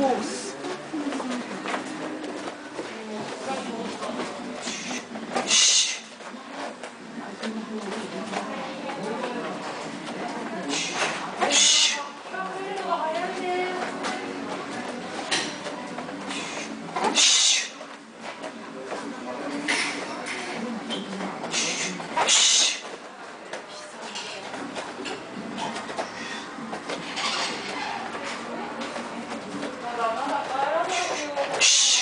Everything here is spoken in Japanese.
groß. Shh. Shh.